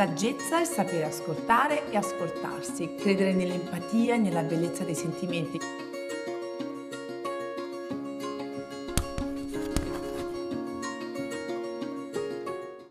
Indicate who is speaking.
Speaker 1: Saggezza è sapere ascoltare e ascoltarsi, credere nell'empatia e nella bellezza dei sentimenti.